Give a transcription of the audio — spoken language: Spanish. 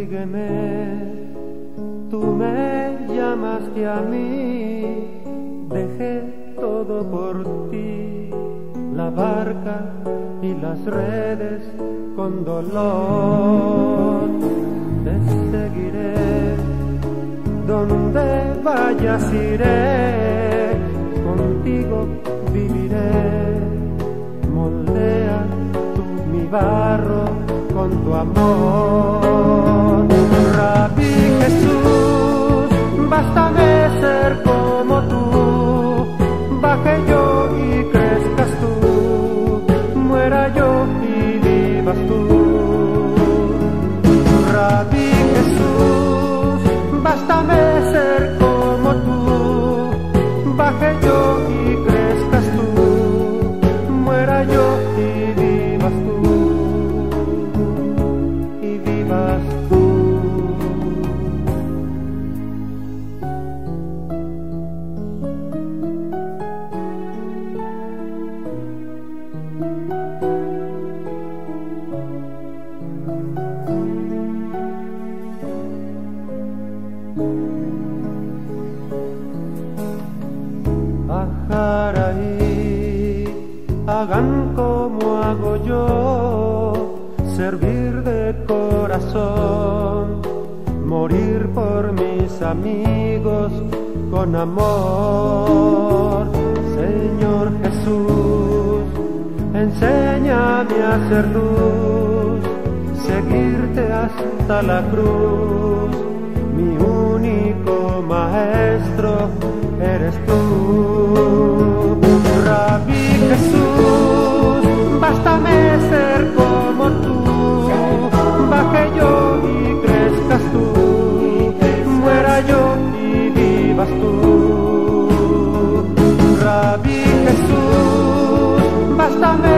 sígueme, tú me llamaste a mí, dejé todo por ti, la barca y las redes con dolor. Te seguiré, donde vayas iré, contigo viviré, moldea tú mi barro con tu amor. Tú. Rabí Jesús, bástame ser como tú, baje yo y crezcas tú, muera yo y Bajar ahí, hagan como hago yo, servir de corazón, morir por mis amigos con amor. Señor Jesús, enséñame a ser luz, seguirte hasta la cruz, mi único maestro eres tú. Rabí Jesús, bástame ser como tú, baje yo y crezcas tú, muera yo y vivas tú. Rabí Jesús, bástame